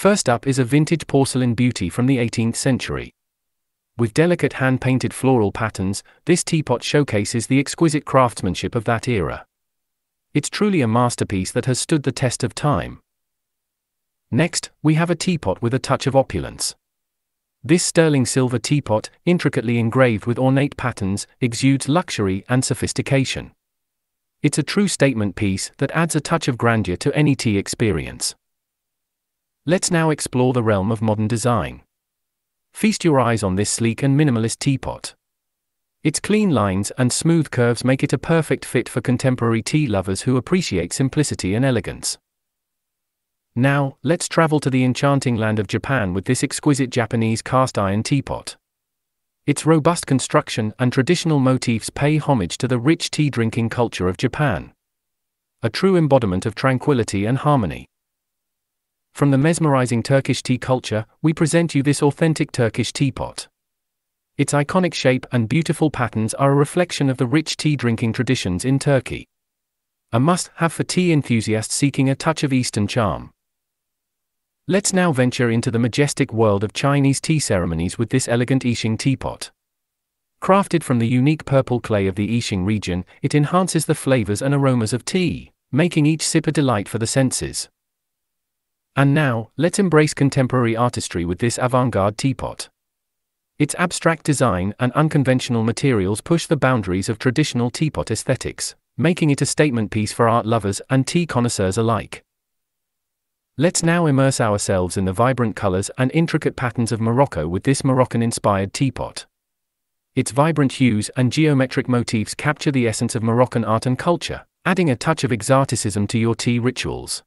First up is a vintage porcelain beauty from the 18th century. With delicate hand painted floral patterns, this teapot showcases the exquisite craftsmanship of that era. It's truly a masterpiece that has stood the test of time. Next, we have a teapot with a touch of opulence. This sterling silver teapot, intricately engraved with ornate patterns, exudes luxury and sophistication. It's a true statement piece that adds a touch of grandeur to any tea experience. Let's now explore the realm of modern design. Feast your eyes on this sleek and minimalist teapot. Its clean lines and smooth curves make it a perfect fit for contemporary tea lovers who appreciate simplicity and elegance. Now, let's travel to the enchanting land of Japan with this exquisite Japanese cast iron teapot. Its robust construction and traditional motifs pay homage to the rich tea drinking culture of Japan. A true embodiment of tranquility and harmony. From the mesmerizing Turkish tea culture, we present you this authentic Turkish teapot. Its iconic shape and beautiful patterns are a reflection of the rich tea drinking traditions in Turkey. A must have for tea enthusiasts seeking a touch of Eastern charm. Let's now venture into the majestic world of Chinese tea ceremonies with this elegant Yixing teapot. Crafted from the unique purple clay of the Yixing region, it enhances the flavors and aromas of tea, making each sip a delight for the senses. And now, let's embrace contemporary artistry with this avant garde teapot. Its abstract design and unconventional materials push the boundaries of traditional teapot aesthetics, making it a statement piece for art lovers and tea connoisseurs alike. Let's now immerse ourselves in the vibrant colors and intricate patterns of Morocco with this Moroccan inspired teapot. Its vibrant hues and geometric motifs capture the essence of Moroccan art and culture, adding a touch of exoticism to your tea rituals.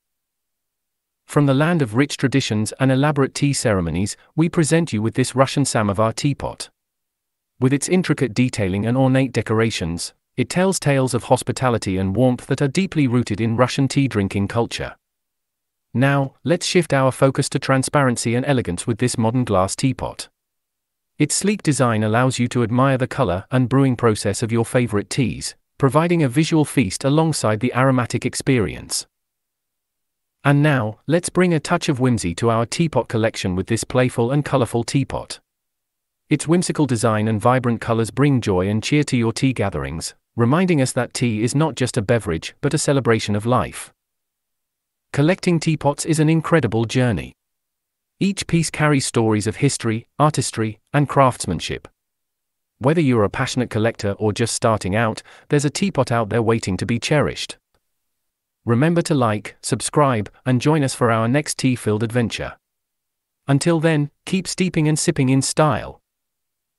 From the land of rich traditions and elaborate tea ceremonies, we present you with this Russian samovar teapot. With its intricate detailing and ornate decorations, it tells tales of hospitality and warmth that are deeply rooted in Russian tea drinking culture. Now, let's shift our focus to transparency and elegance with this modern glass teapot. Its sleek design allows you to admire the color and brewing process of your favorite teas, providing a visual feast alongside the aromatic experience. And now, let's bring a touch of whimsy to our teapot collection with this playful and colorful teapot. Its whimsical design and vibrant colors bring joy and cheer to your tea gatherings, reminding us that tea is not just a beverage but a celebration of life. Collecting teapots is an incredible journey. Each piece carries stories of history, artistry, and craftsmanship. Whether you're a passionate collector or just starting out, there's a teapot out there waiting to be cherished. Remember to like, subscribe, and join us for our next tea filled adventure. Until then, keep steeping and sipping in style.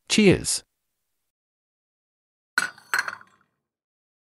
Cheers!